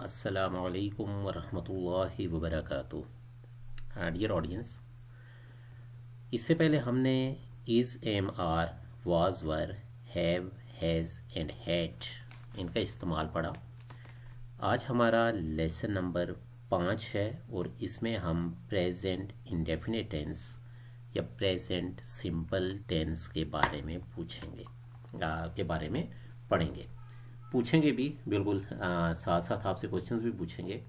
अस्सलाम वालेकुम वरहमतुल्लाहि वबरकातुहू। डियर ऑडियंस इससे पहले हमने is am are was were have has and had इनका इस्तेमाल पढ़ा। आज हमारा लेसन नंबर पाँच है और इसमें हम प्रेजेंट इंडेफिनेट टेंस या प्रेजेंट सिंपल टेंस के बारे में पूछेंगे के बारे में पढ़ेंगे। पूछेंगे भी, बिल्कुल साथ साथ आपसे क्वेश्चंस भी पूछेंगे।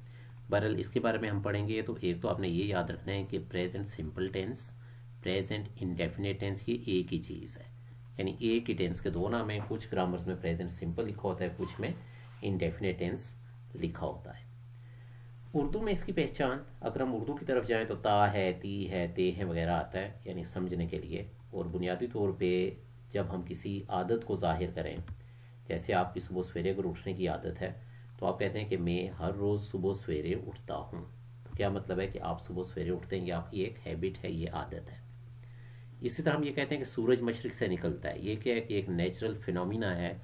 बहरहाल, इसके बारे में हम पढ़ेंगे तो एक तो आपने ये याद रखना है कि present simple tense present indefinite tense ये एक ही चीज़ है। यानी एक ही टेंस के दो नाम है, कुछ ग्रामर्स में प्रेजेंट सिंपल लिखा होता है, कुछ में इंडेफिनेट टेंस लिखा होता है। उर्दू में इसकी पहचान, अगर हम उर्दू की तरफ़ जाएँ तो ता है, ती है, ते है वगैरह आता है, यानी समझने के लिए। और बुनियादी तौर पे जब हम किसी आदत को ज़ाहिर करें जैसे आपकी सुबह सवेरे अगर उठने की आदत है तो आप कहते हैं कि मैं हर रोज़ सुबह सवेरे उठता हूँ। तो क्या मतलब है कि आप सुबह सवेरे उठते हैं? ये आपकी एक हैबिट है, ये आदत है। इसी तरह हम ये कहते हैं कि सूरज मशरक से निकलता है। ये क्या है कि एक नेचुरल फिनोमिना है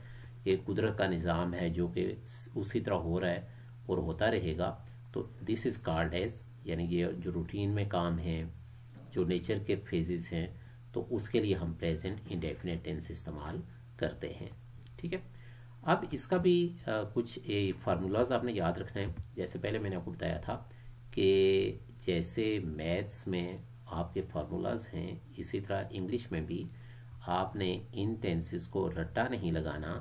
एक कुदरत का निज़ाम है जो कि उसी तरह हो रहा है और होता रहेगा। तो दिस इज़ कार्ड एज यानी ये जो रूटीन में काम है, जो नेचर के फेजेस हैं तो उसके लिए हम प्रेजेंट इंडेफिनेट टेंस इस्तेमाल करते हैं। ठीक है? अब इसका भी आ, कुछ फार्मूलाज आपने याद रखना है। जैसे पहले मैंने आपको बताया था कि जैसे मैथ्स में आपके फार्मूलाज हैं इसी तरह इंग्लिश में भी आपने इन टेंसेस को रट्टा नहीं लगाना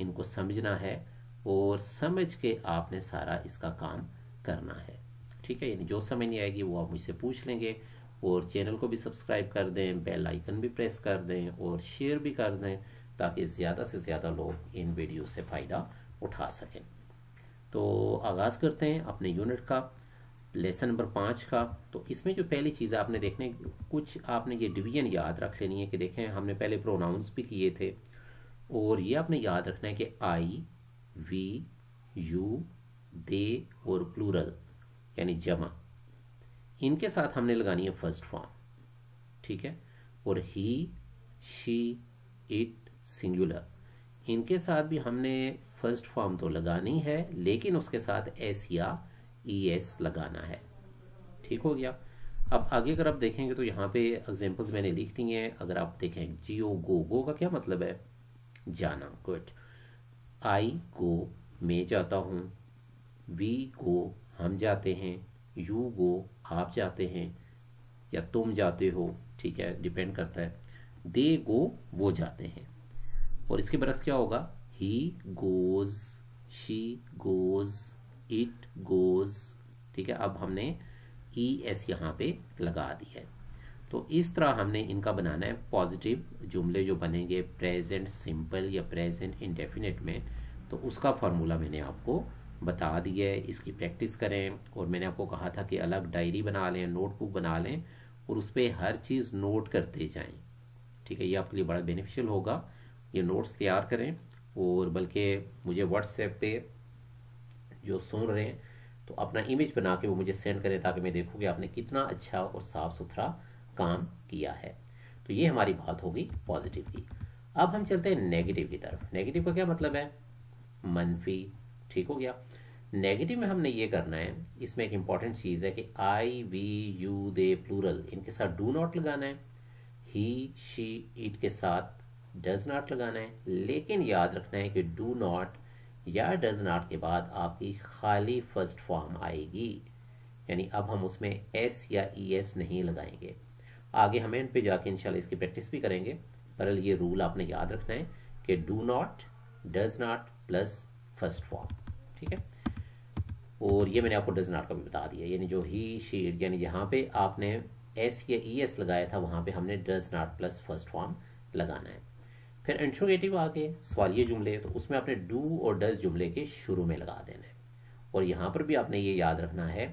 इनको समझना है और समझ के आपने सारा इसका काम करना है। ठीक है? यानी जो समझ नहीं आएगी वो आप मुझसे पूछ लेंगे और चैनल को भी सब्सक्राइब कर दें बेल आइकन भी प्रेस कर दें और शेयर भी कर दें। ताकि ज़्यादा से ज़्यादा लोग इन वीडियो से फ़ायदा उठा सकें। तो आगाज़ करते हैं अपने यूनिट का, लेसन नंबर पाँच का। तो इसमें जो पहली चीज़ आपने देखने, कुछ आपने ये डिवीज़न याद रख लेनी है कि देखें, हमने पहले प्रोनाउंस भी किए थे, और ये आपने याद रखना है कि आई वी यू दे और प्लूरल यानी जमा। इनके साथ हमने लगानी है फ़र्स्ट फॉर्म ठीक है? और ही शी इट सिंगुलर इनके साथ भी हमने फ़र्स्ट फॉर्म तो लगानी है, लेकिन उसके साथ एस या ई e एस लगाना है। ठीक हो गया? अब आगे अगर आप देखेंगे तो यहाँ पे एग्जांपल्स मैंने लिख दी हैं। अगर आप देखें, जियो गो गो का क्या मतलब है? जाना गुड आई गो मैं जाता हूँ। वी गो हम जाते हैं। यू गो आप जाते हैं। या तुम जाते हो, ठीक है डिपेंड करता है। दे गो वो जाते हैं। और इसके बरस क्या होगा? He goes she goes it goes ठीक है, अब हमने ई एस यहाँ पे लगा दी है। तो इस तरह हमने इनका बनाना है पॉजिटिव जुमले जो बनेंगे प्रेजेंट सिंपल या प्रेजेंट इंडेफिनेट में। तो उसका फॉर्मूला मैंने आपको बता दिया है, इसकी प्रैक्टिस करें। और मैंने आपको कहा था कि अलग डायरी बना लें नोटबुक बना लें और उस पर हर चीज़ नोट करते जाएँ। ठीक है, ये आपके लिए बड़ा बेनिफिशियल होगा। ये नोट्स तैयार करें और बल्कि मुझे व्हाट्सएप पे जो सुन रहे हैं तो अपना इमेज बना के वो मुझे सेंड करें ताकि मैं देखूँ कि आपने कितना अच्छा और साफ़ सुथरा काम किया है। तो ये हमारी बात होगी पॉजिटिव की। अब हम चलते हैं नेगेटिव की तरफ़। नेगेटिव का क्या मतलब है? मनफी ठीक हो गया। नेगेटिव में हमने ये करना है, इसमें एक इंपॉर्टेंट चीज़ है कि I we you they plural इनके साथ डू नॉट लगाना है। ही शी इट के साथ डज नॉट लगाना है, लेकिन याद रखना है कि डू नॉट या डज नॉट के बाद आपकी खाली फ़र्स्ट फॉर्म आएगी। यानी अब हम उसमें एस या ई एस नहीं लगाएँगे। आगे हम एंड पे जाके इंशाल्लाह इसकी प्रैक्टिस भी करेंगे। पर ये रूल आपने याद रखना है कि do not does not plus first form ठीक है? और ये मैंने आपको डज नॉट का भी बता दिया। यानी जो ही शीट यानी जहाँ पे आपने एस या ई एस लगाया था, वहाँ पे हमने does not plus first form लगाना है। फिर इंट्रोगेटिव आ गए सवालिये जुमले तो उसमें आपने डू और डज जुमले के शुरू में लगा देना। है और यहाँ पर भी आपने ये याद रखना है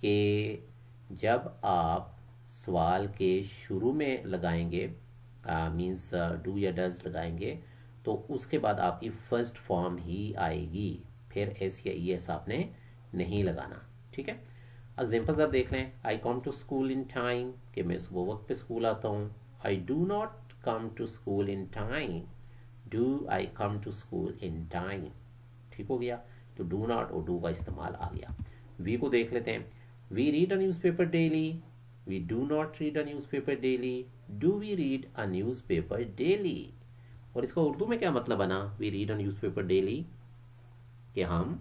कि जब आप सवाल के शुरू में लगाएँगे मीन्स डू या डज लगाएँगे तो उसके बाद आपकी फ़र्स्ट फॉर्म ही आएगी। फिर एस या ई एस आपने नहीं लगाना, ठीक है? एग्जाम्पल्स आप देख लें। I come to school in time कि मैं सुबह वक्त पे स्कूल आता हूँ। I do not come to school in time? Do I come to school in time? ठीक हो गया? तो डू नॉट और डू का इस्तेमाल आ गया। वी को देख लेते हैं। Newspaper daily we do not read a newspaper daily do we read a newspaper daily और इसका उर्दू में क्या मतलब बना? We read a newspaper daily कि हम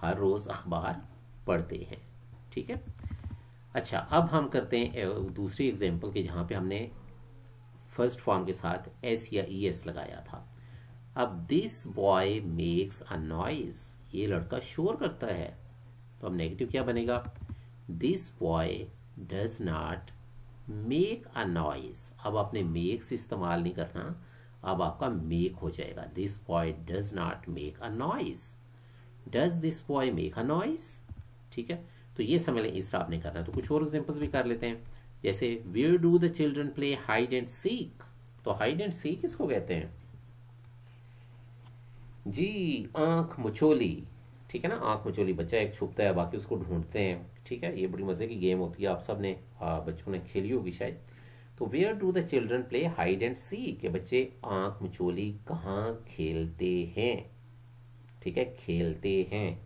हर रोज अखबार पढ़ते हैं। ठीक है? अच्छा अब हम करते हैं दूसरी एग्ज़ाम्पल के जहाँ पे हमने फ़र्स्ट फॉर्म के साथ एस या ई एस लगाया था। अब this boy makes a noise ये लड़का शोर करता है। तो अब नेगेटिव क्या बनेगा? This boy does not make a noise अब आपने मेक्स इस्तेमाल नहीं करना। अब आपका मेक हो जाएगा। This boy does not make a noise does this boy make a noise ठीक है? तो ये समझ लें, इस आपने करना है। तो कुछ और एग्जाम्पल्स भी कर लेते हैं। जैसे where do the children play hide and seek तो हाइड एंड सीक किसको कहते हैं? जी, आँख मुचोली। ठीक है ना? आँख मुचोली, बच्चा एक छुपता है, बाकी उसको ढूंढते हैं। ठीक है? ये बड़ी मज़े की गेम होती है, आप सबने बच्चों ने खेली होगी शायद। तो where do the children play hide and seek के बच्चे आँख मुचोली कहाँ खेलते हैं? ठीक है? खेलते हैं।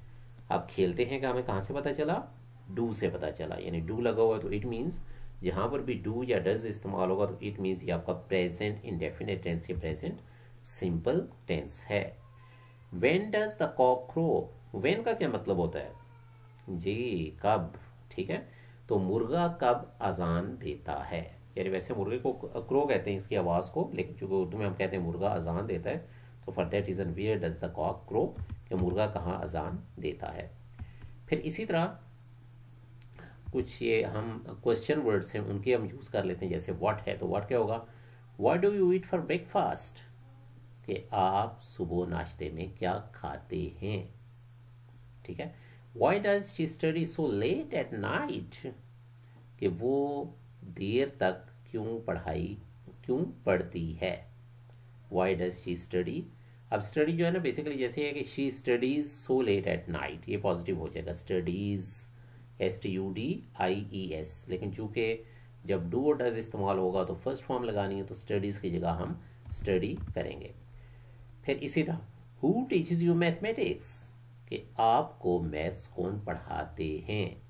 अब खेलते हैं का हमें कहाँ से पता चला? डू से पता चला, यानी डू लगा हुआ है तो इट मीन्स जहाँ पर भी डू या डज इस्तेमाल होगा तो इट मीन्स ये आपका प्रेजेंट इंडेफिनेट टेंस या प्रेजेंट सिंपल टेंस है। When does the cock crow when का क्या मतलब होता है? जी, कब? ठीक है? तो मुर्गा कब अजान देता है? यानी वैसे मुर्गे को क्रो कहते हैं इसकी आवाज़ को, लेकिन चूँकि उर्दू में हम कहते हैं मुर्गा अजान देता है तो for that reason where does the cock crow कि मुर्गा कहाँ अजान देता है? फिर इसी तरह कुछ ये हम क्वेश्चन वर्ड्स हैं, उनके हम यूज़ कर लेते हैं, जैसे व्हाट है तो व्हाट क्या होगा? What do you eat for breakfast कि आप सुबह नाश्ते में क्या खाते हैं? ठीक है? Why does she study so late at night कि वो देर तक क्यों पढ़ाई, क्यों पढ़ती है? वाई डज शी स्टडी अब स्टडी जो है ना बेसिकली जैसे है कि she studies so late at night ये पॉजिटिव हो जाएगा studies S T U D I E S लेकिन चूँकि जब डू और डज इस्तेमाल होगा तो फ़र्स्ट फॉर्म लगानी है तो स्टडीज़ की जगह हम स्टडी करेंगे। फिर इसी तरह हु टीचेज यू मैथमेटिक्स कि आपको मैथ्स कौन पढ़ाते हैं?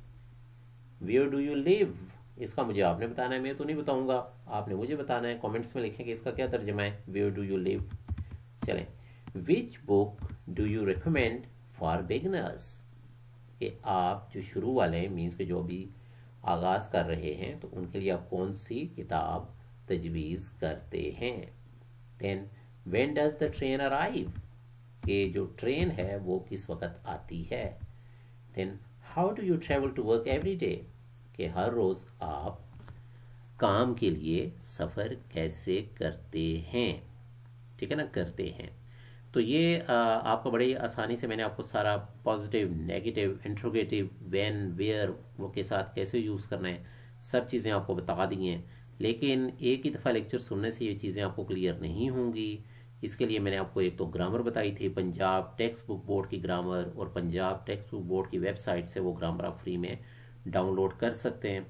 वेयर डू यू लिव इसका मुझे आपने बताना है, मैं तो नहीं बताऊँगा। आपने मुझे बताना है कमेंट्स में लिखेंगे इसका क्या तर्जमा है? वेयर डू यू लिव चलें। Which book do you recommend for beginners कि आप जो शुरू वाले मीन्स के जो भी आगाज़ कर रहे हैं तो उनके लिए आप कौन सी किताब तजवीज़ करते हैं? Then when does the train arrive कि जो ट्रेन है, वो किस वक्त आती है? Then how do you travel to work every day कि हर रोज़ आप काम के लिए सफ़र कैसे करते हैं? ठीक है ना? करते हैं। तो ये आपको बड़ी आसानी से मैंने आपको सारा positive negative interrogative when where वो के साथ कैसे यूज़ करना है, सब चीज़ें आपको बता दी हैं। लेकिन एक ही दफ़ा लेक्चर सुनने से ये चीज़ें आपको क्लियर नहीं होंगी। इसके लिए मैंने आपको एक तो ग्रामर बताई थी, पंजाब टेक्स्ट बुक बोर्ड की ग्रामर और पंजाब टेक्स्ट बुक बोर्ड की वेबसाइट से वो ग्रामर आप फ्री में डाउनलोड कर सकते हैं।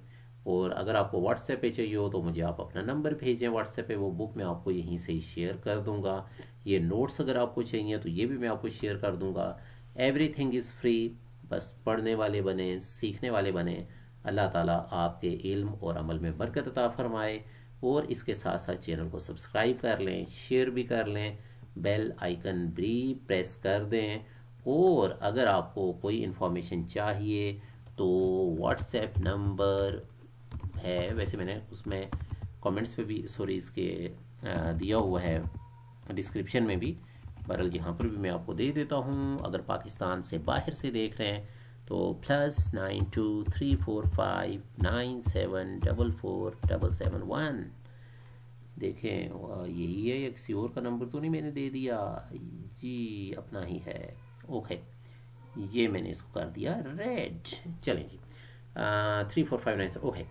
और अगर आपको व्हाट्सएप पे चाहिए हो तो मुझे आप अपना नंबर भेजें व्हाट्सएप पे, वो बुक मैं आपको यहीं से ही शेयर कर दूँगा। ये नोट्स अगर आपको चाहिए तो ये भी मैं आपको शेयर कर दूँगा। एवरीथिंग इज़ फ्री बस पढ़ने वाले बने, सीखने वाले बने। अल्लाह ताला आपके इल्म और अमल में बरकत अता फरमाए और इसके साथ साथ चैनल को सब्सक्राइब कर लें शेयर भी कर लें बेल आइकन भी प्रेस कर दें। और अगर आपको कोई इन्फॉर्मेशन चाहिए तो व्हाट्सएप नंबर है। वैसे मैंने उसमें कमेंट्स पे भी सॉरी इसके दिया हुआ है। डिस्क्रिप्शन में भी। बहरल यहाँ पर भी मैं आपको दे देता हूँ। अगर पाकिस्तान से बाहर से देख रहे हैं तो plus nine two three four five nine seven double four double seven one देखें यही है या किसी और का नंबर तो नहीं मैंने दे दिया। जी, अपना ही है। ओके ये मैंने इसको कर दिया। रेड चलें जी। Three four five nine okay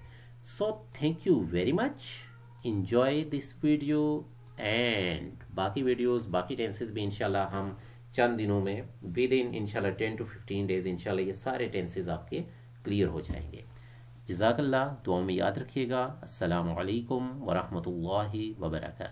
so thank you very much enjoy this video and बाकी वीडियोस बाकी टेंसेस भी इंशाल्लाह हम चंद दिनों में विद इन इंशाल्लाह टेन टू फिफ्टीन डेज़ इंशाल्लाह ये सारे टेंसेस आपके क्लियर हो जाएँगे। जजाकल्ला दुआ में याद रखिएगा। असलकम वरहमल वर्का